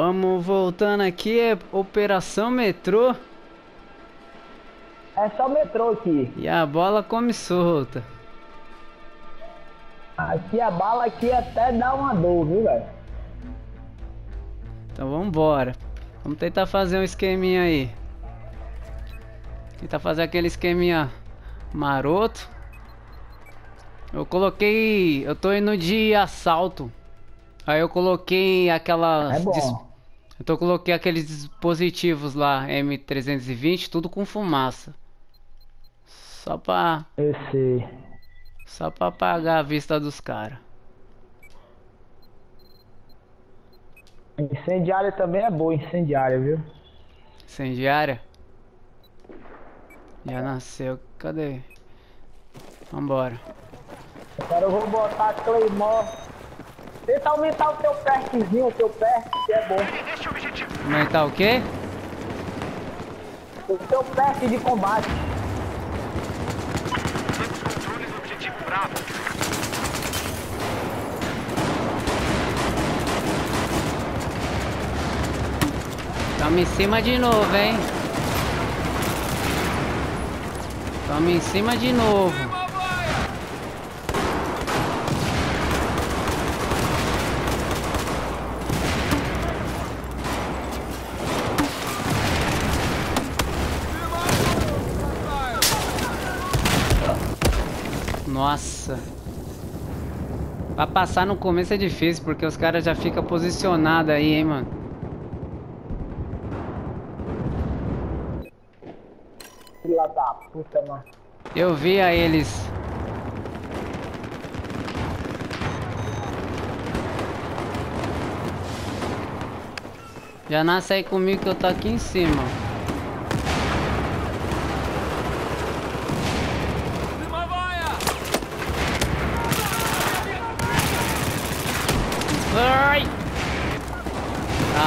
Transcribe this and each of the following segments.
Vamos voltando aqui, é Operação Metrô. É só metrô aqui. E a bola come solta. Aqui a bala aqui até dá uma dor, viu, velho? Então vambora. Vamos tentar fazer um esqueminha aí. Tentar fazer aquele esqueminha maroto. Eu coloquei... Eu tô indo de assalto. Aí eu coloquei aquelas... É bom. Então eu coloquei aqueles dispositivos lá, M320, tudo com fumaça. Só pra... Eu sei. Só pra apagar a vista dos caras. Incendiária também é boa, incendiária, viu? Incendiária? Já nasceu. Cadê? Vambora. Agora eu vou botar Claymore. Tenta aumentar o teu perkzinho, o teu perk, que é bom. Aumentar o quê? O teu perk de combate. Temos controles do objetivo Bravo. Tamo em cima de novo, hein? Tamo em cima de novo. Nossa. Pra passar no começo é difícil, porque os caras já ficam posicionados aí, hein, mano. Filha da puta, mano. Eu vi a eles. Já nasce aí comigo que eu tô aqui em cima. Ai!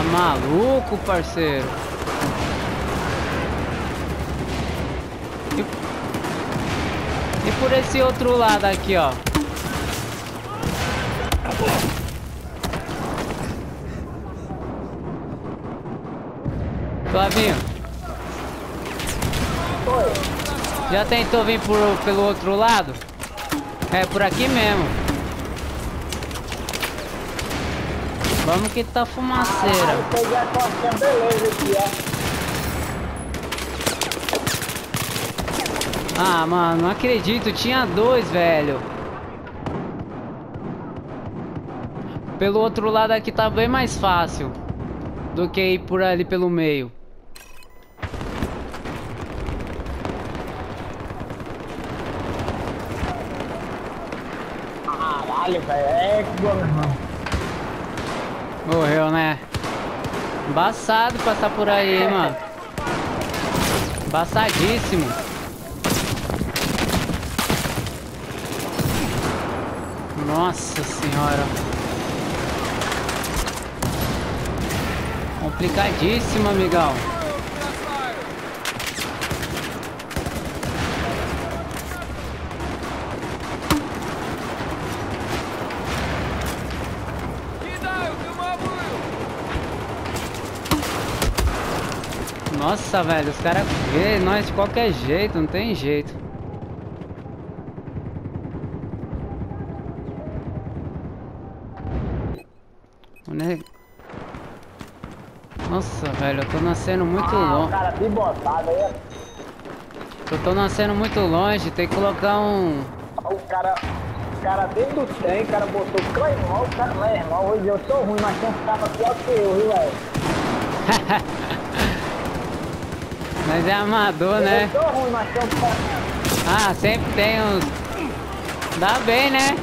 Maluco, parceiro? E, e por esse outro lado aqui, ó. Flavinho. Já tentou vir por, pelo outro lado? É por aqui mesmo. Vamos que tá fumaceira. Eu peguei a costinha, beleza aqui, ó. Ah, mano, não acredito. Tinha dois, velho. Pelo outro lado aqui tá bem mais fácil do que ir por ali pelo meio. Caralho, velho. É que meu irmão. Morreu, né? Embaçado passar por aí, mano. Embaçadíssimo. Nossa senhora. Complicadíssimo, amigão. Nossa, velho, os caras vê nós de qualquer jeito, não tem jeito. Nossa, velho, eu tô nascendo muito Ah, o longe. Eu tô nascendo muito longe, tem que colocar um. O cara, o cara dentro do trem, o cara botou Claymore, o cara, meu irmão, hoje eu sou ruim, mas um cara pior que eu, viu, velho? Mas é amador, né? Ah, sempre tem uns. Dá bem, né?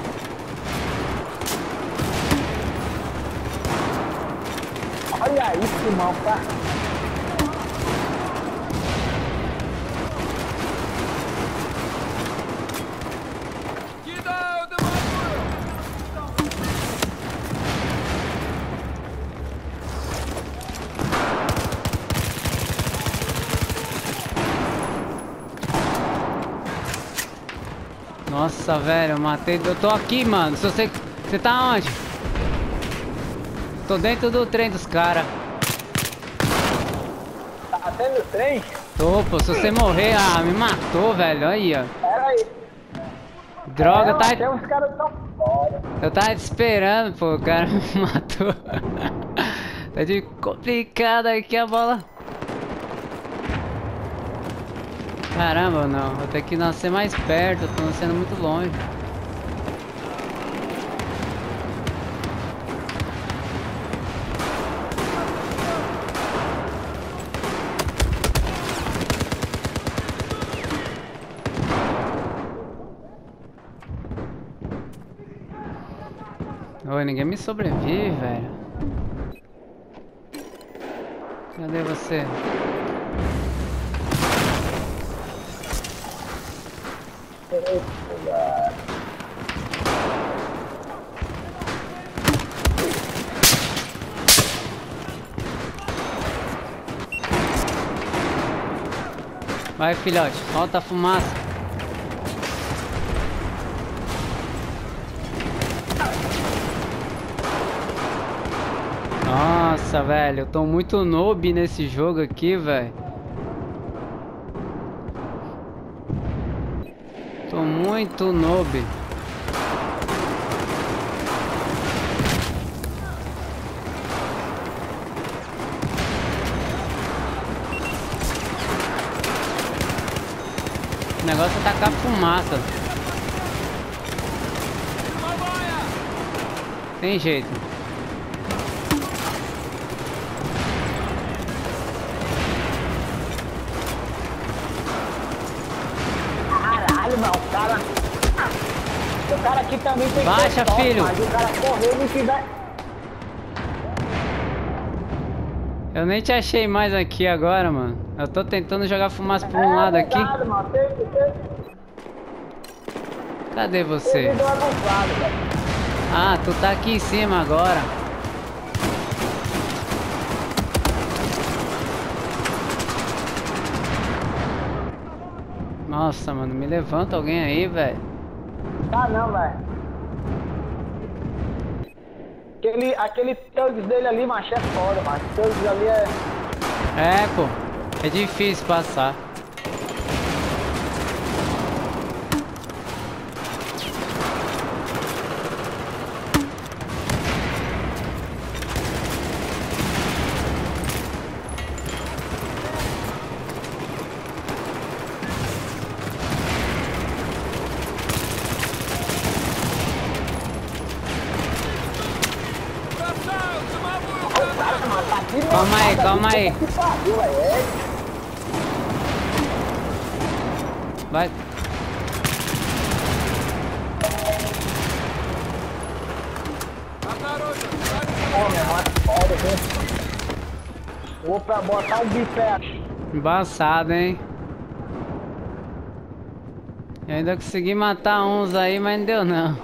Olha isso, irmão, cara. Nossa, velho, eu matei. Eu tô aqui, mano. Se você. Você tá onde? tô dentro do trem dos caras. Tá tendo trem? Tô, pô, se você morrer, ah, me matou, velho. Aí, ó. Pera aí. Droga, é, tá. Uns caras tão foda. Eu tava te esperando, pô, o cara me matou. tá de complicado aqui a bola. Caramba, não. Vou ter que nascer mais perto, tô nascendo muito longe. Oi, ninguém me sobrevive, velho. Cadê você? Vai, filhote, solta a fumaça. Nossa, velho, eu tô muito noob nesse jogo aqui, velho. Muito noob. O negócio é tacar fumaça. Tem jeito. Caralho, mano, o cara. O cara aqui também tem Baixa, que filho. Mas o cara correu tiver. Eu nem te achei mais aqui agora, mano. Eu tô tentando jogar fumaça por um é, lado aqui. verdade, Mano, tem, tem, Cadê você? Ah, tu tá aqui em cima agora. Nossa, mano, me levanta alguém aí, velho. Tá não, velho. Aquele, aquele thugs dele ali, macho, é foda, mano. Thugs ali é. É, pô. É difícil passar. Calma aí. É, Vai. Vou pra botar um bife Embaçado, hein? Eu ainda consegui matar uns aí, mas não deu não.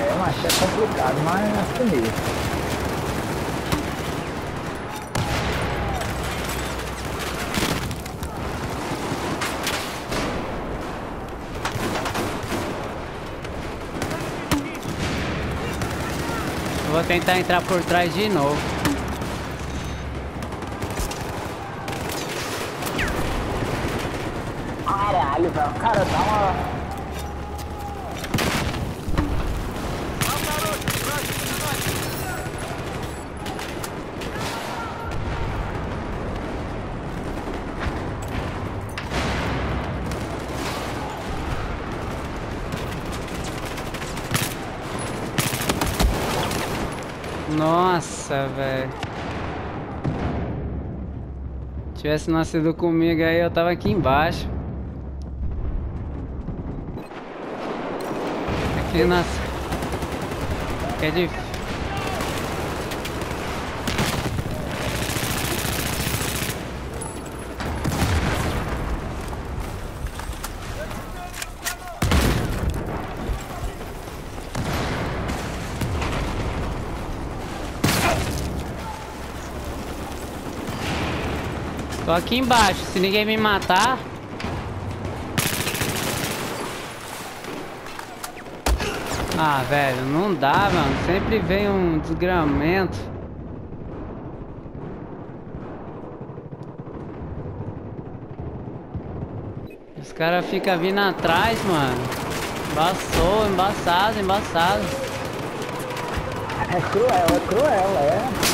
É, macho, é complicado, mas é assim mesmo. Vou tentar entrar por trás de novo. Caralho, velho. Cara dá uma. Nossa, velho. Tivesse nascido comigo aí, eu tava aqui embaixo. Aqui nasce. É difícil. Tô aqui embaixo, se ninguém me matar. Ah, velho, não dá, mano. Sempre vem um desgramento. Os caras ficam vindo atrás, mano. Embaçou, embaçado, embaçado. É cruel, é cruel, é.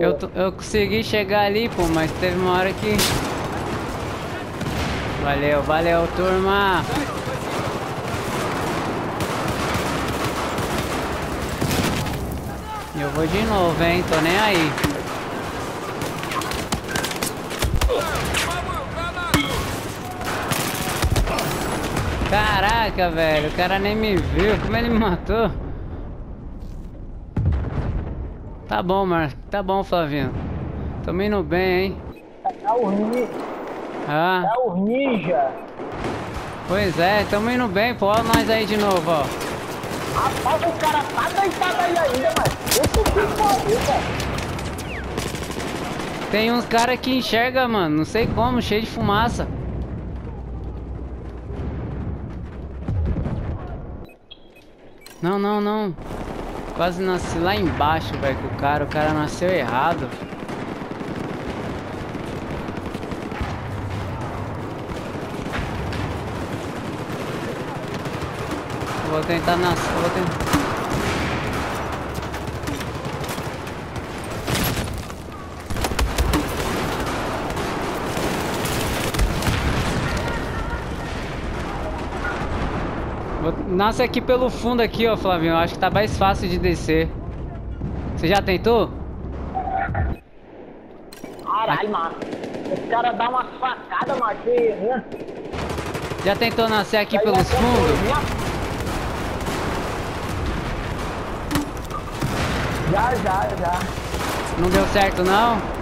Eu, eu consegui chegar ali, pô, mas teve uma hora que. Valeu, valeu, turma. Eu vou de novo, hein? Tô nem aí. Caraca, velho, o cara nem me viu. Como ele me matou? Tá bom, Mar. Tá bom, Flavinho. Tamo indo bem, hein? É o, ni... Ah, é o ninja. pois é, tamo indo bem, pô. Olha nós aí de novo, ó. Rapaz, o cara tá deitado aí ainda, mas. Isso que pariu, velho. Tem uns caras que enxerga, mano. Não sei como, cheio de fumaça. Não, não, não. Quase nasci lá embaixo, velho, com o cara. O cara nasceu errado. Vou tentar nascer. Vou tentar. Nasce aqui pelo fundo aqui, ó, Flavinho. Acho que tá mais fácil de descer. Você já tentou? Caralho, mano. Esse cara dá uma facada, mano. Que, né? Já tentou nascer aqui Aí pelos fundos? coisinha. Já, já, já. Não deu certo, não?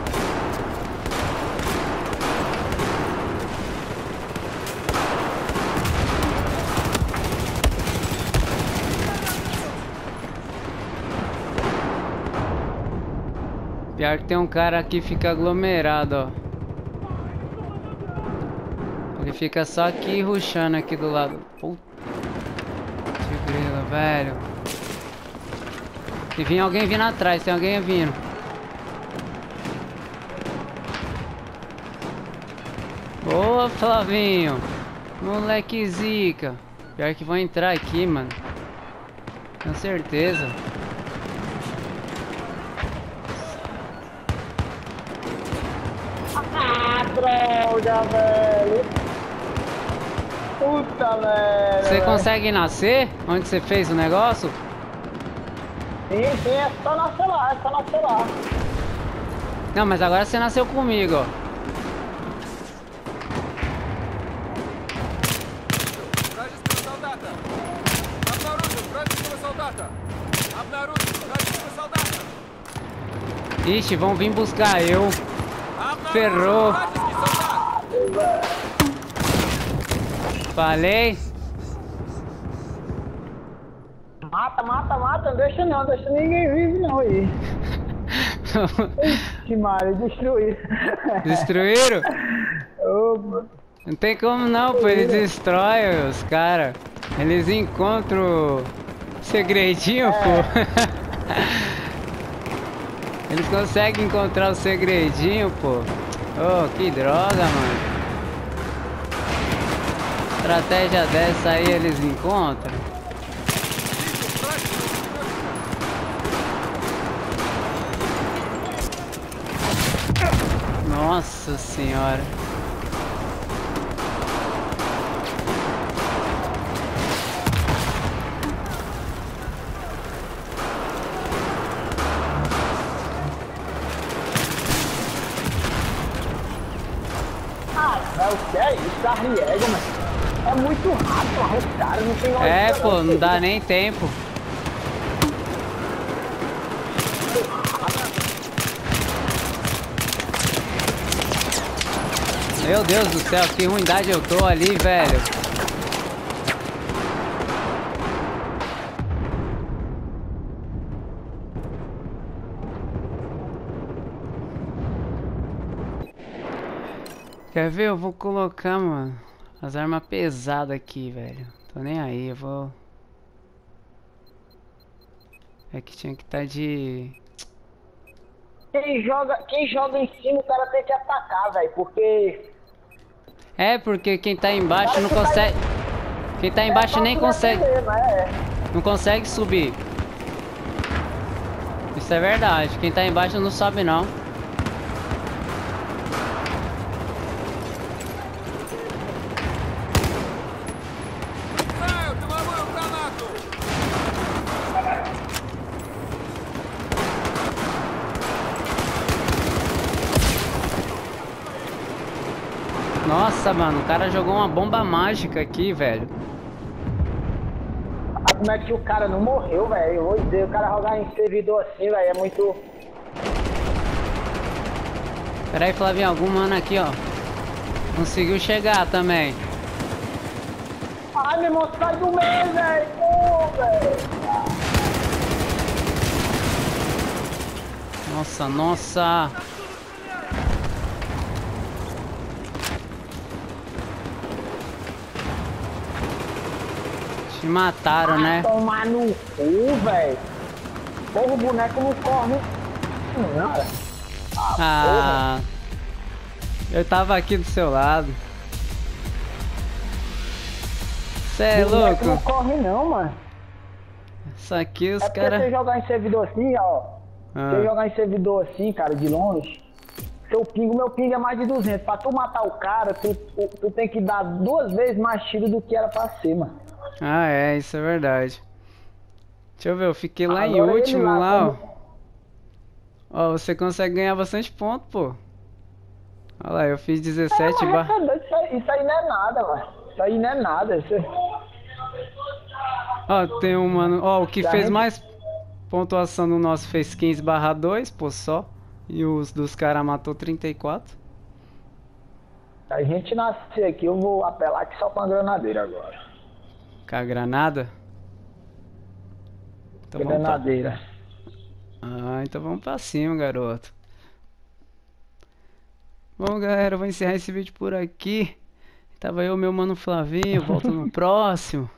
Pior que tem um cara aqui que fica aglomerado, ó. Ele fica só aqui ruxando aqui do lado. Puta grila, velho. E vinha alguém vindo atrás, tem alguém vindo. Boa, Flavinho. Moleque zica. Pior que vão entrar aqui, mano. Com certeza. folga, velho. Puta, velho. Você consegue nascer? Onde você fez o negócio? Sim, sim, é só nascer lá, é só nascer lá. Não, mas agora você nasceu comigo, ó. Ixi, vão vir buscar eu. Ferrou. Falei. Mata, mata, mata. Não deixa não, deixa ninguém vive não aí. Que Mario, destruir. Destruíram? Ô, mano. Não tem como não, pô. Eles destroem os caras. Eles encontram segredinho, pô. Eles conseguem encontrar o segredinho, pô. Oh, que droga, mano. Estratégia dessa aí eles encontram. Nossa senhora. Ah, velho, o que é isso? A riega, mano. É muito rápido, caras não tem É, pô, não dá nem tempo. Meu Deus do céu, que ruindade eu tô ali, velho. Quer ver? Eu vou colocar, mano, as armas pesadas aqui, velho. Tô nem aí, eu vou... É que tinha que estar tá de... Quem joga, quem joga em cima, o cara tem que atacar, velho, porque... É, porque quem tá embaixo não consegue... Quem tá embaixo nem consegue... É. Não consegue subir. Isso é verdade. Quem tá embaixo não sobe não. Nossa, mano, o cara jogou uma bomba mágica aqui, velho. Ah, como é que o cara não morreu, velho? Eu vou dizer, o cara jogar em servidor assim, velho, é muito... Pera aí, Flavinho, algum mano aqui, ó. Conseguiu chegar também. Ai, meu irmão, sai do meio, velho! Pô, velho! Nossa, nossa. Mataram, né? Tomar no cu, velho! Porra, o boneco não corre. Não, Ah. Eu tava aqui do seu lado. Cê é o boneco não louco? corre não, mano. Isso aqui os É porque você caras. jogar em servidor assim, ó. Ah. Você jogar em servidor assim, cara, de longe, seu ping, meu ping é mais de 200. Pra tu matar o cara, tu, tu, tu tem que dar duas vezes mais tiro do que era pra ser, mano. Ah, é, isso é verdade. Deixa eu ver, eu fiquei lá em Agora ele último lá, lá, ó. Ó, você consegue ganhar bastante ponto, pô. Olha lá, eu fiz 17 É, barra. doido, isso, aí, isso aí não é nada, mano. Isso aí não é nada. Isso... Ó, tem um mano. Ó, o que Já fez rem- mais pontuação no nosso fez 15 barra 2, pô, só. E os dos caras matou 34. A gente nascer aqui, eu vou apelar aqui só com a granadeira agora. Com a granada. Então granadeira. Ah, então vamos pra cima, garoto. Bom, galera, eu vou encerrar esse vídeo por aqui. Tava eu, meu mano Flavinho. Volto no próximo.